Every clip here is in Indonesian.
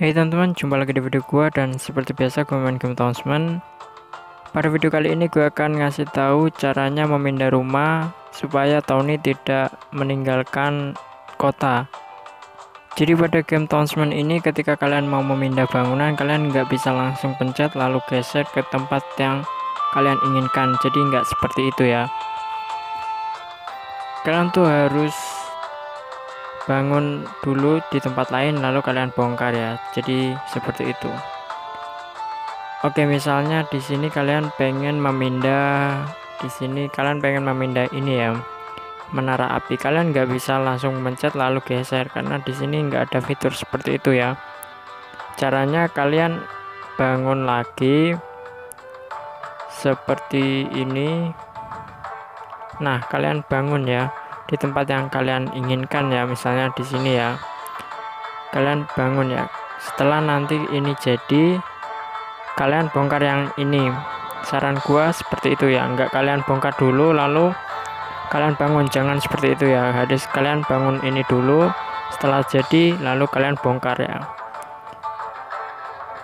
Hey teman-teman, jumpa lagi di video gua dan seperti biasa gue main game Townsman. Pada video kali ini gue akan ngasih tahu caranya memindah rumah supaya Tony tidak meninggalkan kota. Jadi pada game Townsman ini ketika kalian mau memindah bangunan kalian nggak bisa langsung pencet lalu geser ke tempat yang kalian inginkan. Jadi nggak seperti itu ya. Kalian tuh harus bangun dulu di tempat lain lalu kalian bongkar ya. Jadi seperti itu. Oke misalnya di sini kalian pengen memindah di sini kalian pengen memindah ini ya menara api. Kalian nggak bisa langsung mencet lalu geser karena di sini nggak ada fitur seperti itu ya. Caranya kalian bangun lagi seperti ini. Nah kalian bangun ya di tempat yang kalian inginkan ya misalnya di sini ya. Kalian bangun ya. Setelah nanti ini jadi kalian bongkar yang ini. Saran gua seperti itu ya. Enggak kalian bongkar dulu lalu kalian bangun. Jangan seperti itu ya. Harus kalian bangun ini dulu. Setelah jadi lalu kalian bongkar ya.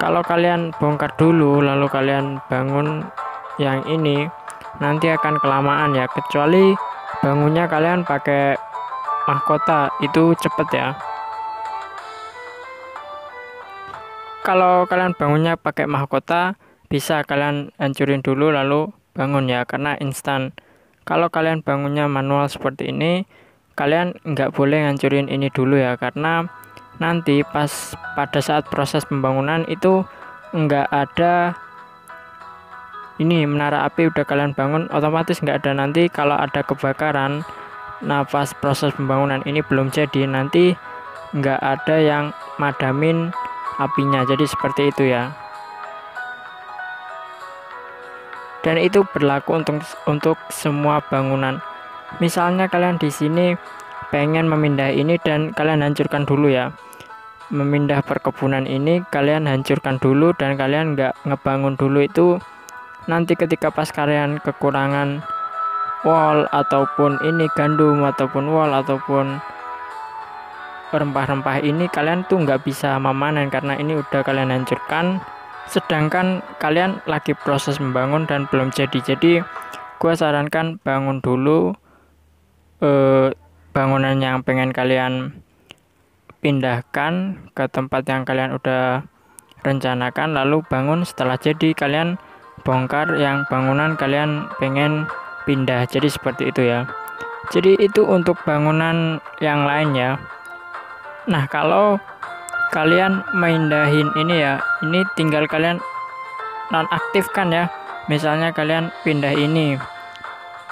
Kalau kalian bongkar dulu lalu kalian bangun yang ini nanti akan kelamaan ya. Kecuali bangunnya kalian pakai mahkota itu cepet ya. Kalau kalian bangunnya pakai mahkota bisa kalian hancurin dulu lalu bangun ya karena instan. Kalau kalian bangunnya manual seperti ini kalian nggak boleh ngancurin ini dulu ya karena nanti pas pada saat proses pembangunan itu nggak ada ini menara api udah kalian bangun otomatis nggak ada nanti kalau ada kebakaran. Nafas proses pembangunan ini belum jadi nanti nggak ada yang madamin apinya. Jadi seperti itu ya. Dan itu berlaku untuk untuk semua bangunan. Misalnya kalian di sini pengen memindah ini dan kalian hancurkan dulu ya. Memindah perkebunan ini kalian hancurkan dulu dan kalian nggak ngebangun dulu itu nanti ketika pas kalian kekurangan wall ataupun ini gandum ataupun wall ataupun rempah-rempah ini kalian tuh nggak bisa memanen karena ini udah kalian hancurkan. Sedangkan kalian lagi proses membangun dan belum jadi. Jadi gue sarankan bangun dulu eh, bangunan yang pengen kalian pindahkan ke tempat yang kalian udah rencanakan lalu bangun setelah jadi. Kalian bongkar yang bangunan kalian pengen pindah. Jadi seperti itu ya. Jadi itu untuk bangunan yang lain ya. Nah kalau kalian mindahin ini ya ini tinggal kalian nonaktifkan ya. Misalnya kalian pindah ini.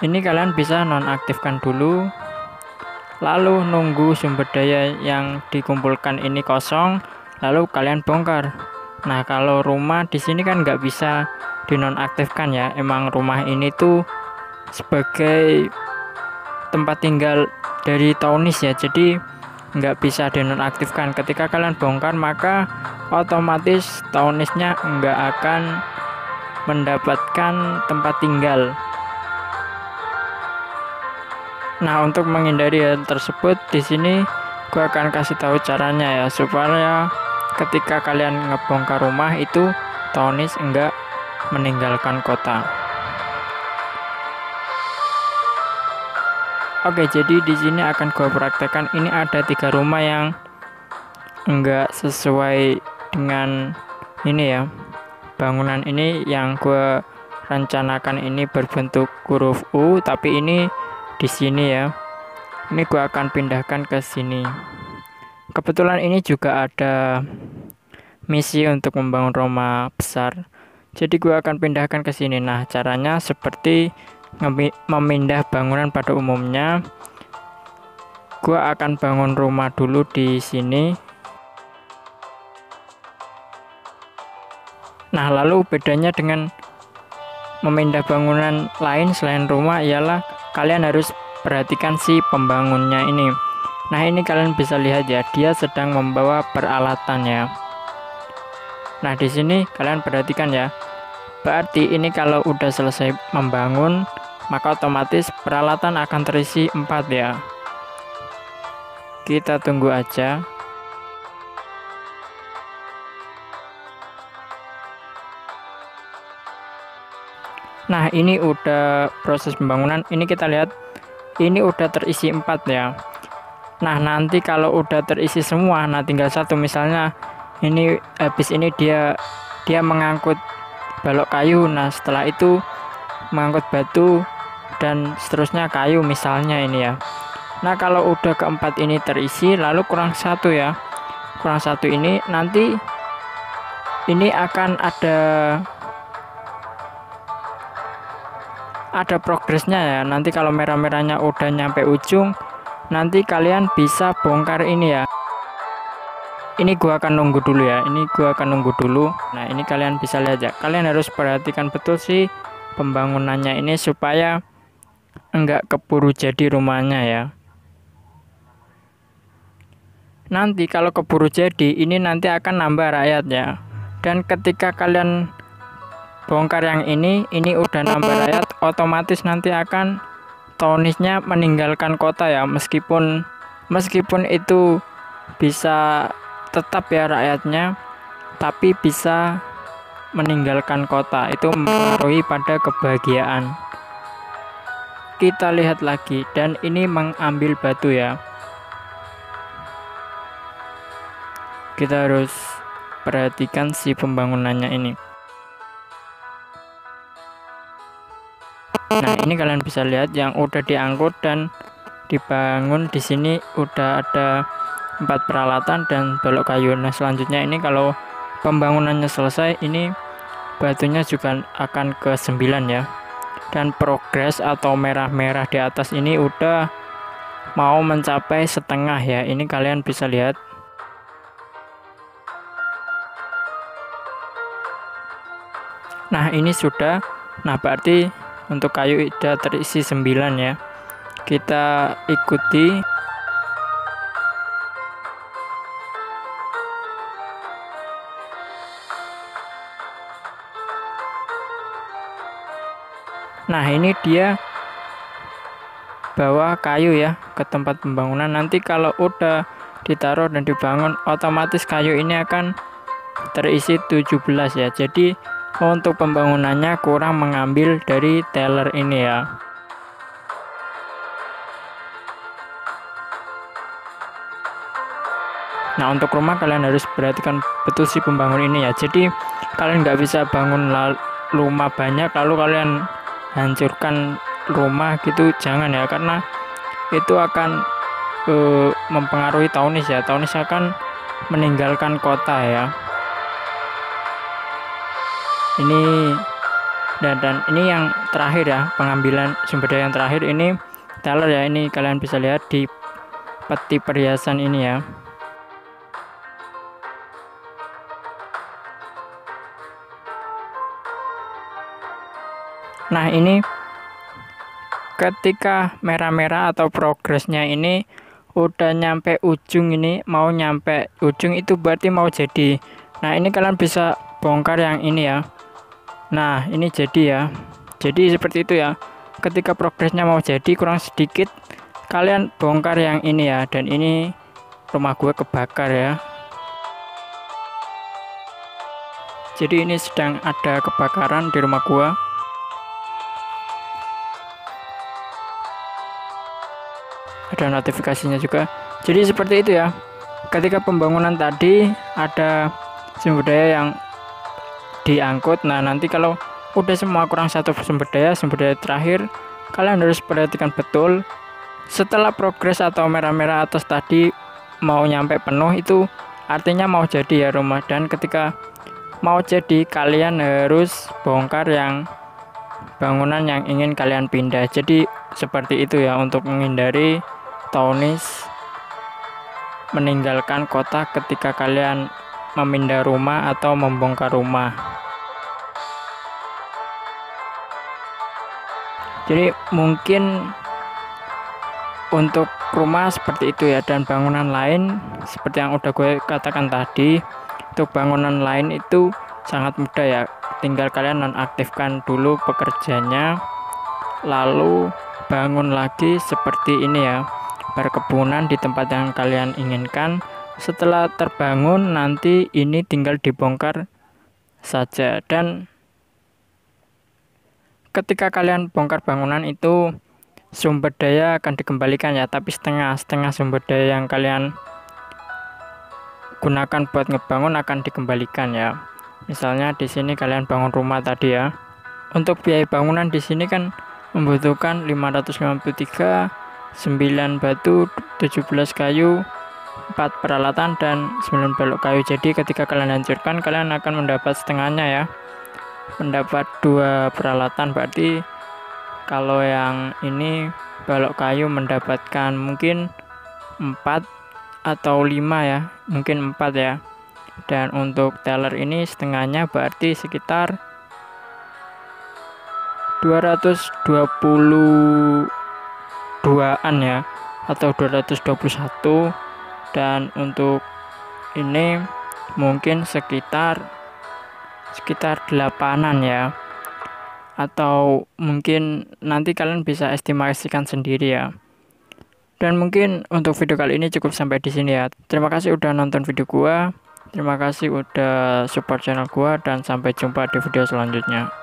Ini kalian bisa nonaktifkan dulu lalu nunggu sumber daya yang dikumpulkan ini kosong lalu kalian bongkar. Nah kalau rumah di sini kan nggak bisa dinonaktifkan ya. Emang rumah ini tuh sebagai tempat tinggal dari Taunis ya. Jadi nggak bisa dinonaktifkan. Ketika kalian bongkar maka otomatis Taunisnya nggak akan mendapatkan tempat tinggal. Nah untuk menghindari hal tersebut di sini gue akan kasih tahu caranya ya. Supaya ketika kalian ngebongkar rumah itu Taunis enggak meninggalkan kota. Oke, jadi di sini akan gue praktekkan ini ada tiga rumah yang enggak sesuai dengan ini ya. Bangunan ini yang gue rencanakan ini berbentuk huruf U, tapi ini di sini ya. Ini gue akan pindahkan ke sini. Kebetulan ini juga ada misi untuk membangun rumah besar jadi gue akan pindahkan ke sini. Nah caranya seperti memindah bangunan pada umumnya. Gue akan bangun rumah dulu di sini. Nah lalu bedanya dengan memindah bangunan lain selain rumah ialah kalian harus perhatikan si pembangunnya ini. Nah ini kalian bisa lihat ya dia sedang membawa peralatan ya Nah, di sini kalian perhatikan ya. Berarti ini kalau udah selesai membangun, maka otomatis peralatan akan terisi 4 ya. Kita tunggu aja. Nah, ini udah proses pembangunan. Ini kita lihat ini udah terisi 4 ya. Nah, nanti kalau udah terisi semua, nah tinggal satu misalnya ini habis ini dia dia mengangkut balok kayu. Nah setelah itu mengangkut batu dan seterusnya kayu misalnya ini ya. Nah kalau udah keempat ini terisi lalu kurang satu ya. Kurang satu ini nanti ini akan ada ada progresnya ya. Nanti kalau merah-merahnya udah nyampe ujung nanti kalian bisa bongkar ini ya ini gua akan nunggu dulu ya. Ini gua akan nunggu dulu. Nah ini kalian bisa lihat ya. Kalian harus perhatikan betul sih pembangunannya ini supaya enggak keburu jadi rumahnya ya. Nanti kalau keburu jadi ini nanti akan nambah rakyat ya. Dan ketika kalian bongkar yang ini ini udah nambah rakyat otomatis nanti akan tonisnya meninggalkan kota ya. Meskipun meskipun itu bisa tetap ya rakyatnya tapi bisa meninggalkan kota. Itu mempengaruhi pada kebahagiaan. Kita lihat lagi dan ini mengambil batu ya. Kita harus perhatikan si pembangunannya ini. Nah, ini kalian bisa lihat yang udah diangkut dan dibangun di sini udah ada empat peralatan dan balok kayu. Nah, selanjutnya ini kalau pembangunannya selesai, ini batunya juga akan ke 9 ya. Dan progres atau merah-merah di atas ini udah mau mencapai setengah ya. Ini kalian bisa lihat. Nah, ini sudah. Nah, berarti untuk kayu sudah terisi 9 ya kita ikuti nah ini dia bawa kayu ya ke tempat pembangunan. Nanti kalau udah ditaruh dan dibangun otomatis kayu ini akan terisi 17 ya. Jadi untuk pembangunannya kurang mengambil dari teller ini ya. Nah untuk rumah kalian harus perhatikan betul sih pembangun ini ya. Jadi kalian nggak bisa bangun rumah banyak lalu kalian hancurkan rumah gitu jangan ya karena itu akan uh, mempengaruhi Taunis ya. Taunis akan meninggalkan kota ya. Ini dan dan ini yang terakhir ya pengambilan sumber daya yang terakhir. Ini teller ya ini kalian bisa lihat di peti perhiasan ini ya nah ini ketika merah-merah atau progresnya ini udah nyampe ujung ini mau nyampe ujung itu berarti mau jadi nah ini kalian bisa bongkar yang ini ya Nah, ini jadi ya. Jadi seperti itu ya. Ketika progresnya mau jadi kurang sedikit, kalian bongkar yang ini ya. Dan ini rumah gue kebakar ya. Jadi ini sedang ada kebakaran di rumah gue. Ada notifikasinya juga. Jadi seperti itu ya. Ketika pembangunan tadi ada sumber daya yang diangkut nah nanti kalau udah semua kurang satu sumber daya sumber daya terakhir kalian harus perhatikan betul setelah progres atau merah-merah atas tadi mau nyampe penuh itu artinya mau jadi ya rumah dan ketika mau jadi kalian harus bongkar yang bangunan yang ingin kalian pindah jadi seperti itu ya untuk menghindari Taunis meninggalkan kota ketika kalian memindah rumah atau membongkar rumah. Jadi mungkin untuk rumah seperti itu ya dan bangunan lain seperti yang udah gue katakan tadi untuk bangunan lain itu sangat mudah ya tinggal kalian nonaktifkan dulu pekerjanya lalu bangun lagi seperti ini ya perkebunan di tempat yang kalian inginkan. Setelah terbangun nanti ini tinggal dibongkar saja. Dan ketika kalian bongkar bangunan itu sumber daya akan dikembalikan ya. Tapi setengah setengah sumber daya yang kalian gunakan buat ngebangun akan dikembalikan ya. Misalnya di sini kalian bangun rumah tadi ya. Untuk biaya bangunan di sini kan membutuhkan 553 9 batu 17 kayu 4 peralatan dan 9 balok kayu. Jadi ketika kalian hancurkan kalian akan mendapat setengahnya ya. Mendapat dua peralatan. Berarti kalau yang ini balok kayu mendapatkan mungkin 4 atau 5 ya. Mungkin 4 ya. Dan untuk teller ini setengahnya berarti sekitar 222an ya atau 221 dan untuk ini mungkin sekitar sekitar delapanan ya. Atau mungkin nanti kalian bisa estimasikan sendiri ya. Dan mungkin untuk video kali ini cukup sampai di sini ya. Terima kasih udah nonton video gua. Terima kasih udah support channel gua dan sampai jumpa di video selanjutnya